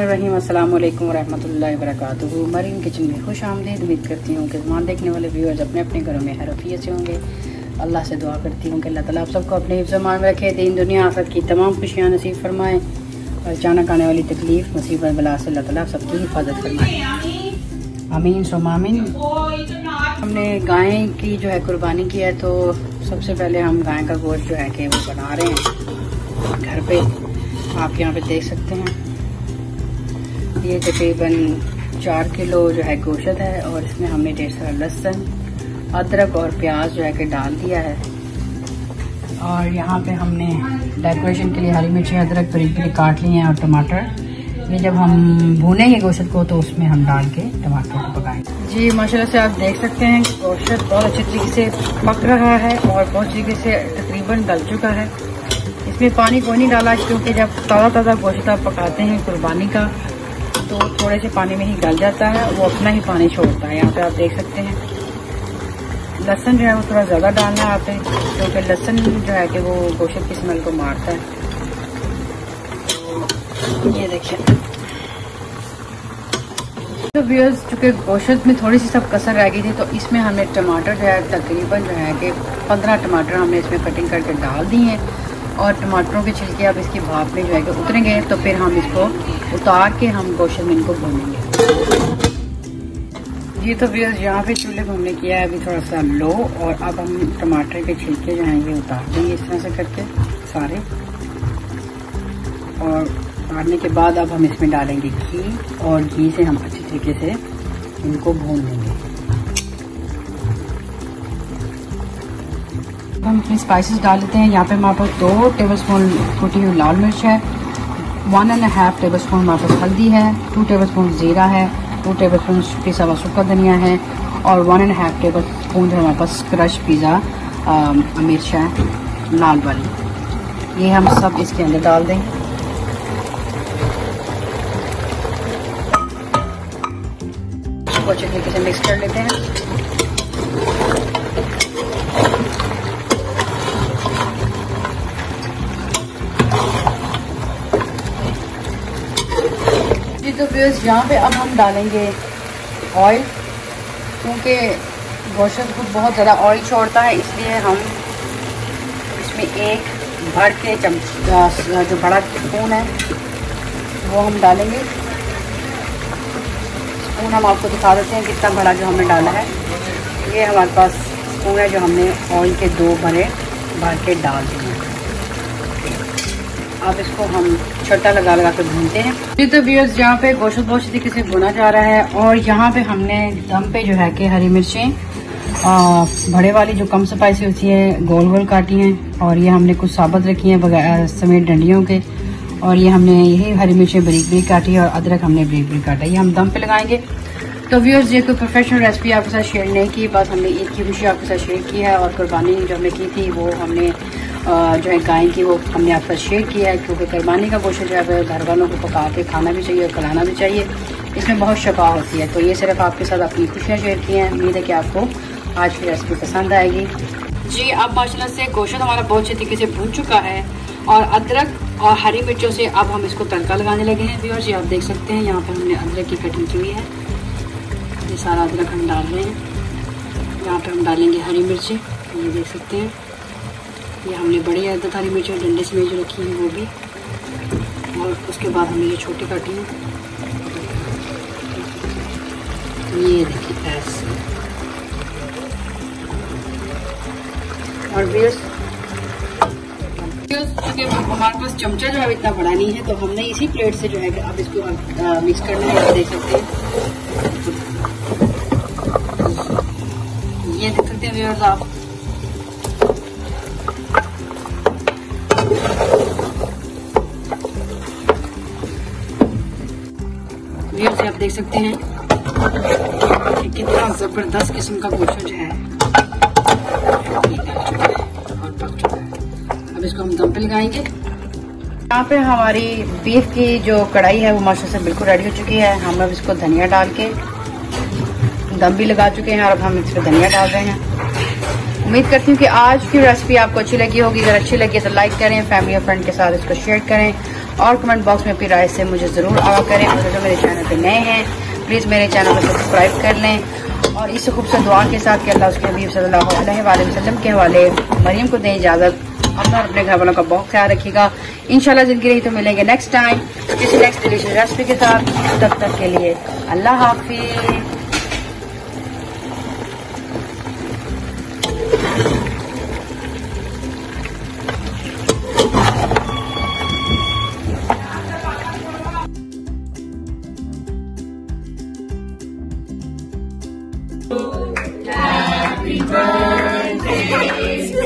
रहीम अस्सलाम वालेकुम वरहमतुल्लाहि मरीन किचन में खुश आमदीद। उम्मीद करती हूँ कि मान देखने वाले व्यूअर्स अपने अपने घरों में हैरफियत से होंगे। अल्लाह से दुआ करती हूँ कि अल्लाह ताला आप सबको अपने हिफ्जमान में रखे, दीन दुनिया, आखिरत की तमाम खुशियाँ नसीब फरमाएँ और अचानक आने वाली तकलीफ़, मुसीबत, बला से अल्लाह ताला सबकी हिफाजत फरमाए। अमीन सो मामिन हमने गाय की जो है कुर्बानी की है तो सबसे पहले हम गाय का गोश्त जो है कि वो बना रहे हैं घर पे। आप यहाँ पे देख सकते हैं। ये तकरीबन चार किलो जो है गोशत है और इसमें हमने डेढ़ सारा लहसुन, अदरक और प्याज जो है कि डाल दिया है। और यहाँ पे हमने डेकोरेशन के लिए हरी मिर्ची, अदरक बरीक बरीक काट लिए हैं और टमाटर। ये जब हम भूनेंगे गोशत को तो उसमें हम डाल के टमाटर को पकाएँगे। जी, माशाल्लाह से आप देख सकते हैं गोशत बहुत अच्छे तरीके से पक रहा है और बहुत तरीके से तकरीबन गल चुका है। इसमें पानी कोई नहीं डाला, क्योंकि जब ताज़ा ताज़ा गोश्त आप पकाते हैं कुर्बानी का तो थोड़े से पानी में ही गल जाता है, वो अपना ही पानी छोड़ता है, यहाँ पे आप देख सकते हैं। लहसन जो है वो थोड़ा ज़्यादा डालना है आपने क्योंकि लहसन जो है कि वो गोश्त की स्मेल को मारता है। तो ये देखिए। तो व्यूअर्स चूँकि गोश्त में थोड़ी सी सब कसर रह गई थी तो इसमें हमने टमाटर जो है, तकरीबन जो है कि पंद्रह टमाटर हमने इसमें कटिंग करके डाल दिए हैं। और टमाटरों के छिलके अब इसकी भाप में जो है कि उतरेंगे तो फिर हम इसको उतार के हम गोश्त में इनको भूनेंगे। ये तो व्यूअर्स यहाँ पे चूल्हे को हमने किया है अभी थोड़ा सा लो, और अब हम टमाटर के छिलके जो हैं ये उतार देंगे इस तरह से करके सारे। और उतारने के बाद अब हम इसमें डालेंगे घी, और घी से हम अच्छी तरीके से इनको भून लेंगे। हम इसमें स्पाइसेस डाल देते हैं। यहाँ पे हमारे पास दो टेबल स्पून कुटी हुई लाल मिर्च है one and half tablespoon हमारे पास हल्दी है टू टेबल स्पून ज़ीरा है टू टेबल स्पून पिसा हुआ सूखा धनिया है और one and half tablespoon जो हमारे पास क्रश पिज़्ज़ा मिर्च है, लाल वाली। ये हम सब इसके अंदर डाल दें। अच्छे तरीके से मिक्स कर लेते हैं। व्यूअर्स यहाँ पे अब हम डालेंगे ऑयल क्योंकि गोश्त को बहुत ज़्यादा ऑयल छोड़ता है, इसलिए हम इसमें एक भर के चम जो बड़ा स्पून है, वो हम डालेंगे। स्पून हम आपको दिखा देते हैं कितना बड़ा जो हमने डाला है। ये हमारे पास स्पून है जो हमने ऑयल के दो भरे, भर के डाल दिए। अब इसको हम छट्टा लगा लगा कर भूनते हैं। जी तो व्यूअर्स यहाँ पे गोश्त बहुत तरीके से भुना जा रहा है और यहाँ पे हमने दम पे जो है कि हरी मिर्चें बड़े वाली जो कम स्पाइसी होती है, गोल गोल काटी हैं और ये हमने कुछ साबत रखी हैं बगैर समेत डंडियों के और ये हमने यही हरी मिर्चें बरीक बरीक काटी और अदरक हमने बरीक बरीक काटा। ये हम दम पे लगाएँगे। तो व्यूअर्स ये कोई प्रोफेशनल रेसिपी आपके साथ शेयर नहीं की, बस हमने ईद की खुशी आपके साथ शेयर की है और कुर्बानी जो हमने की थी, वो हमने जो है गाय की, वो हमने आपका शेयर किया है, क्योंकि कुरबानी का गोश्त जो है घर वालों को पका के खाना भी चाहिए और खिलाना भी चाहिए। इसमें बहुत शफा होती है। तो ये सिर्फ़ आपके साथ अपनी खुशियाँ शेयर की हैं। उम्मीद है कि आपको आज की रेसिपी पसंद आएगी। जी, अब माशाल्लाह से गोश्त हमारा बहुत अच्छे तरीके से भून चुका है और अदरक और हरी मिर्चों से अब हम इसको तड़का लगाने लगे हैं। व्यूअर्स जी आप देख सकते हैं, यहाँ पर हमने अदरक की कटिंग की हुई है। ये सारा अदरक हम डाल रहे हैं। यहाँ पर हम डालेंगे हरी मिर्ची, ये देख सकते हैं। ये हमने बड़ी आदत हरी मिर्च और डंडे से मिर्च रखी है वो भी। और उसके बाद हमने ये छोटी काटी है। ये देखिए ऐसे और क्योंकि हमारे पास चमचा जो है इतना बड़ा नहीं है तो हमने इसी प्लेट से जो है अब इसको मिक्स करना है देख सकते हैं। ये देख सकते हैं आप। वीडियो से आप देख सकते हैं कि कितना ज़बरदस्त किस्म का गोश्त जो है अब इसको हम दम पे लगाएँगे। यहाँ पे हमारी बीफ की जो कढ़ाई है, वो माशा से बिल्कुल रेडी हो चुकी है। हम अब इसको धनिया डाल के दम भी लगा चुके हैं, और अब हम इस पर धनिया डाल रहे हैं। उम्मीद करती हूँ कि आज की रेसिपी आपको अच्छी लगी होगी। अगर अच्छी लगी तो लाइक करें फैमिली और फ्रेंड के साथ इसको शेयर करें। और कमेंट बॉक्स में अपनी राय से मुझे ज़रूर आगा करें। और जो मेरे चैनल पे नए हैं, प्लीज़ मेरे चैनल को सब्सक्राइब कर लें। और इस खूबसूरत दुआ के साथ कि अल्लाह उसके हबीब सल्लल्लाहु अलैहि वसल्लम के हवाले मरीम को दें इजाज़त अपना और अपने घर वालों का बहुत ख्याल रखिएगा। इनशाला ज़िंदगी रही तो मिलेंगे नेक्स्ट टाइम किसी नेक्स्ट डिलीशियस रेसिपी के साथ। तब तक के लिए अल्लाह हाफिज़। Happy birthday